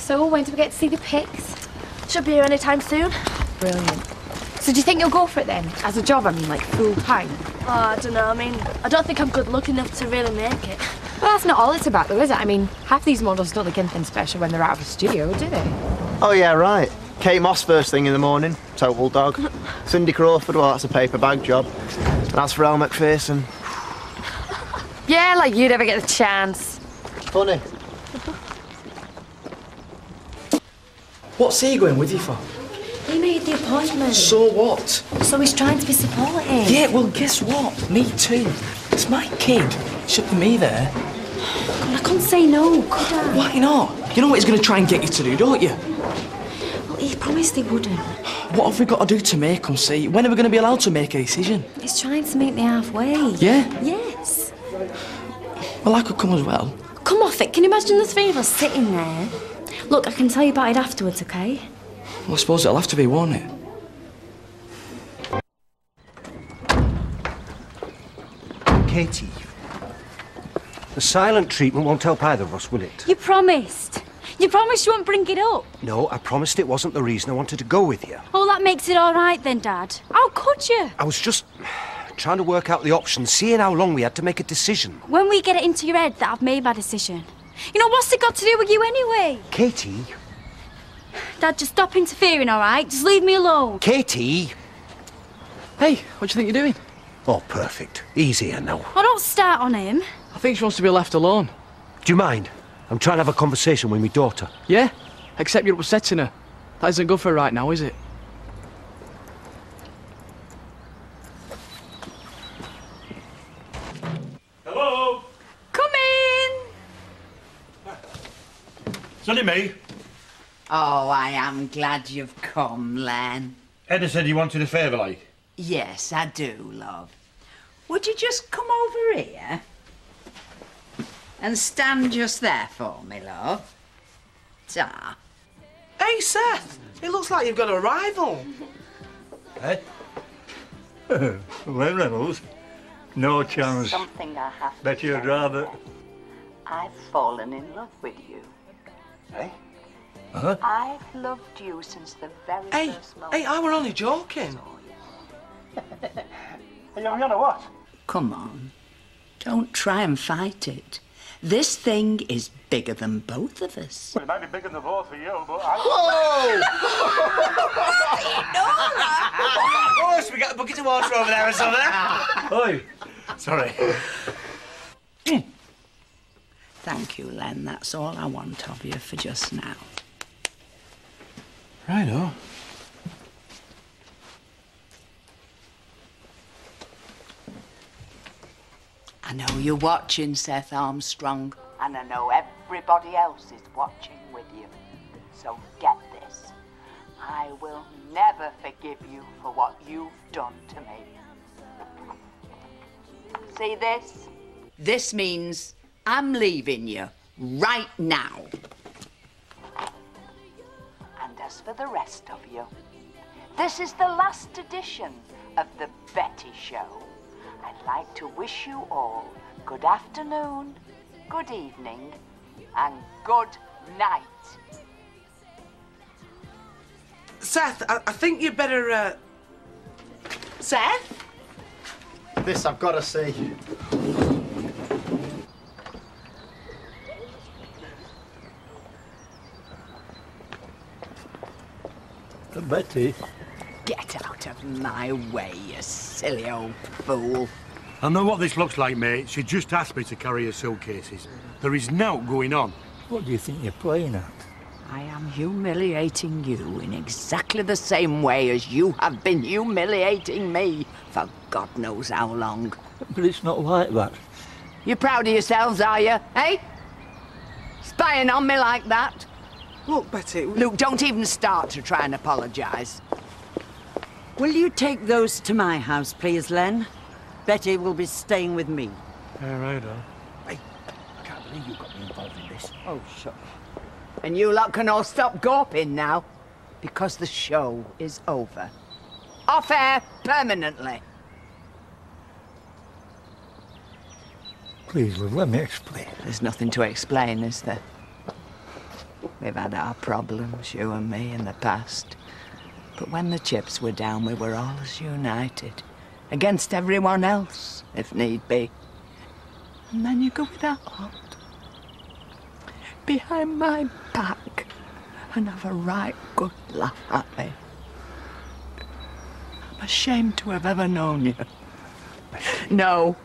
So, when do we get to see the pics? Should be here any time soon. Brilliant. So, do you think you'll go for it then? As a job, I mean, like full time? Oh, I don't know. I mean, I don't think I'm good looking enough to really make it. Well, that's not all it's about, though, is it? I mean, half these models don't look anything special when they're out of a studio, do they? Oh, yeah, right. Kate Moss first thing in the morning, total dog. Cindy Crawford, well, that's a paper bag job. And as for Elle Macpherson, Yeah, like you'd ever get the chance. funny. What's he going with you for? He made the appointment. So what? So he's trying to be supportive. Yeah, well, guess what? Me too. It's my kid. Should be me there. God, I can't say no, could I? Why not? You know what he's going to try and get you to do, don't you? Well, he promised he wouldn't. What have we got to do to make him see? When are we going to be allowed to make a decision? He's trying to meet me halfway. Yeah? Yes. Well, I could come as well. Come off it. Can you imagine the three of us sitting there? Look, I can tell you about it afterwards, okay? Well, I suppose it'll have to be, won't it? Katie, the silent treatment won't help either of us, will it? You promised. You promised you wouldn't bring it up. No, I promised it wasn't the reason I wanted to go with you. Oh, that makes it all right then, Dad. How could you? I was just trying to work out the options, seeing how long we had to make a decision. When we get it into your head that I've made my decision. You know, what's it got to do with you anyway? Katie, Dad, just stop interfering, all right? Just leave me alone. Katie! Hey, what do you think you're doing? Oh, perfect. Easier now. Oh, don't start on him. I think she wants to be left alone. Do you mind? I'm trying to have a conversation with my daughter. Yeah? Except you're upsetting her. That isn't good for her right now, is it? Hello? Come in! It's only me. Oh, I am glad you've come, Len. Edna said you wanted a favour, like. Yes, I do, love. Would you just come over here and stand just there for me, love? Ta. Hey, Seth, it looks like you've got a rival. Eh? Len Reynolds? No chance. Something I have to Bet you'd rather. I've fallen in love with you. Eh? Uh-huh. I've loved you since the very Hey, first moment. hey, I were only joking. Hey, you on what? Come on. Don't try and fight it. This thing is bigger than both of us. Well, it might be bigger than both for you, but I. Oh, should we get a bucket of water over there or something? Oi! Sorry. Thank you, Len. That's all I want of you for just now. Righto. I know you're watching, Seth Armstrong. And I know everybody else is watching with you. So get this. I will never forgive you for what you've done to me. See this? This means I'm leaving you right now. And as for the rest of you, this is the last edition of the Betty Show. I'd like to wish you all good afternoon, good evening, and good night. Seth, I, I think you'd better, uh... Seth? This I've got to see. Betty? Get out of my way, you silly old fool. I know what this looks like, mate. She just asked me to carry her suitcases. There is now going on. What do you think you're playing at? I am humiliating you in exactly the same way as you have been humiliating me for God knows how long. But it's not like that. You're proud of yourselves, are you? Eh? Spying on me like that? Look, Betty, we- Luke, don't even start to try and apologise. Will you take those to my house, please, Len? Betty will be staying with me. Yeah, righto. I can't believe you got me involved in this. Oh, shush. And you lot can all stop gawping now, because the show is over. Off air permanently. Please, love, let me explain. There's nothing to explain, is there? We've had our problems, you and me, in the past. But when the chips were down, we were all as united. Against everyone else, if need be. And then you go with that lot. Behind my back. And have a right good laugh at me. I'm ashamed to have ever known you. No,